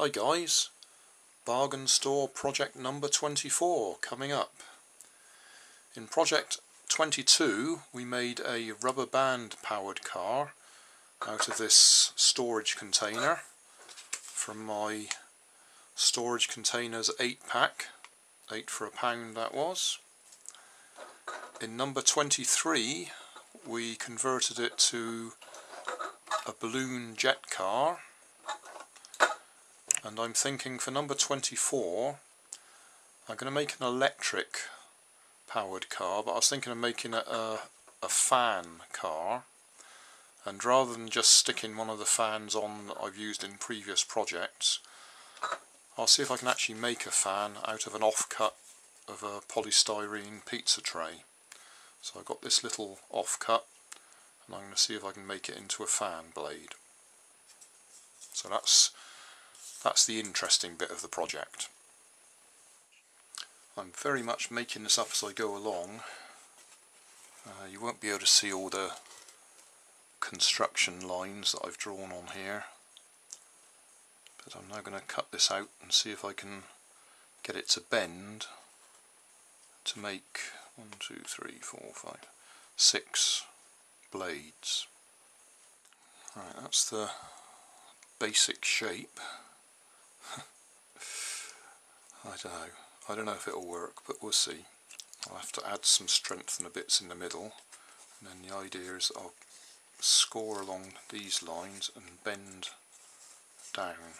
Hi guys, Bargain Store project number 24 coming up. In project 22 we made a rubber band powered car out of this storage container from my storage containers 8 pack, 8 for a pound that was. In number 23 we converted it to a balloon jet car and I'm thinking for number 24 I'm going to make an electric powered car but I was thinking of making it a, a fan car. And rather than just sticking one of the fans on that I've used in previous projects I'll see if I can actually make a fan out of an offcut of a polystyrene pizza tray. So I've got this little offcut and I'm going to see if I can make it into a fan blade. So that's that's the interesting bit of the project. I'm very much making this up as I go along. Uh, you won't be able to see all the construction lines that I've drawn on here. But I'm now going to cut this out and see if I can get it to bend to make one, two, three, four, five, six blades. Right, that's the basic shape. I don't know. I don't know if it'll work, but we'll see. I'll have to add some strength and the bits in the middle, and then the idea is I'll score along these lines and bend down.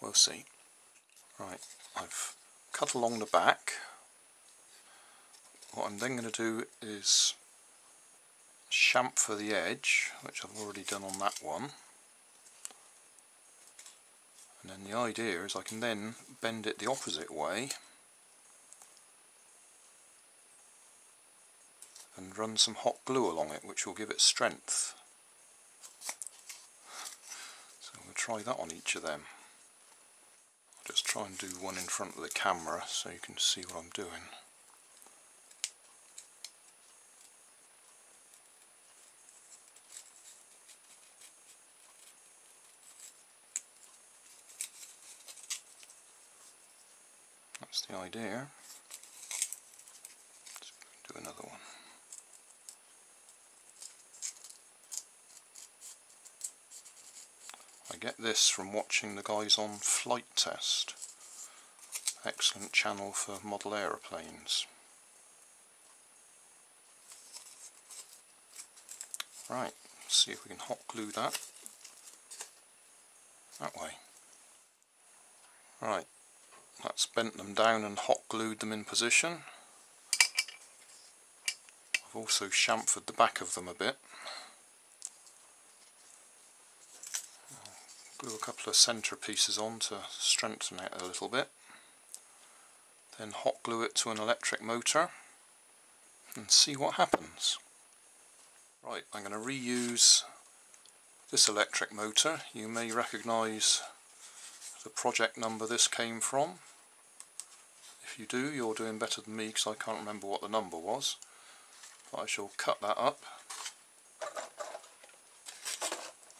We'll see. Right, I've cut along the back. What I'm then going to do is chamfer the edge, which I've already done on that one and then the idea is I can then bend it the opposite way and run some hot glue along it which will give it strength. So we'll try that on each of them. I'll just try and do one in front of the camera so you can see what I'm doing The idea. Let's do another one. I get this from watching the guys on Flite Test. Excellent channel for model aeroplanes. Right, see if we can hot glue that that way. Right, that's bent them down and hot glued them in position. I've also chamfered the back of them a bit. Glue a couple of centre pieces on to strengthen it a little bit. Then hot glue it to an electric motor and see what happens. Right, I'm going to reuse this electric motor. You may recognise the project number this came from. If you do, you're doing better than me because I can't remember what the number was. But I shall cut that up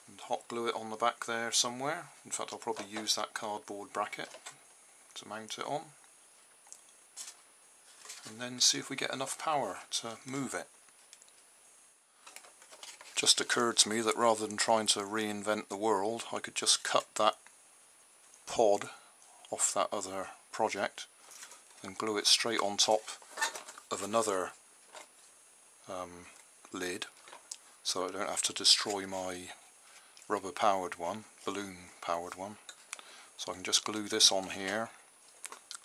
and hot glue it on the back there somewhere. In fact, I'll probably use that cardboard bracket to mount it on. And then see if we get enough power to move it. Just occurred to me that rather than trying to reinvent the world, I could just cut that pod off that other project and glue it straight on top of another um, lid so I don't have to destroy my rubber powered one, balloon powered one. So I can just glue this on here,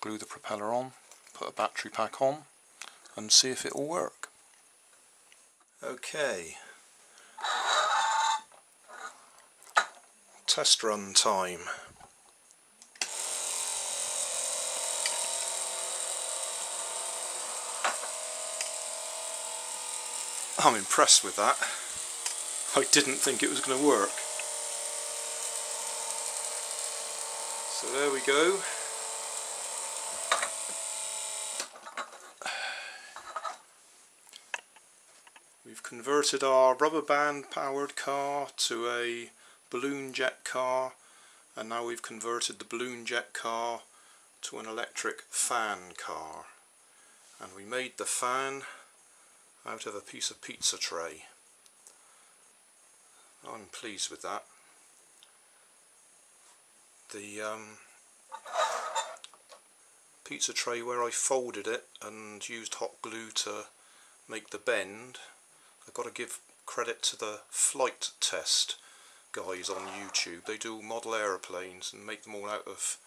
glue the propeller on, put a battery pack on and see if it will work. Okay. Test run time. I'm impressed with that. I didn't think it was going to work. So there we go. We've converted our rubber band powered car to a balloon jet car and now we've converted the balloon jet car to an electric fan car and we made the fan out of a piece of pizza tray. I'm pleased with that. The um, pizza tray where I folded it and used hot glue to make the bend I've got to give credit to the Flite Test guys on YouTube. They do model aeroplanes and make them all out of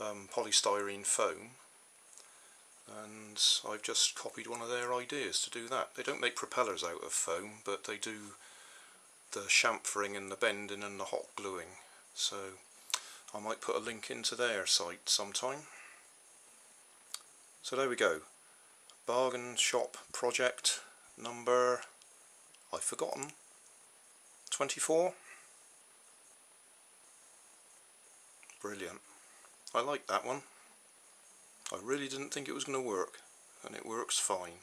um, polystyrene foam and I've just copied one of their ideas to do that. They don't make propellers out of foam but they do the chamfering and the bending and the hot gluing so I might put a link into their site sometime. So there we go. Bargain shop project number I've forgotten 24 brilliant I like that one I really didn't think it was going to work and it works fine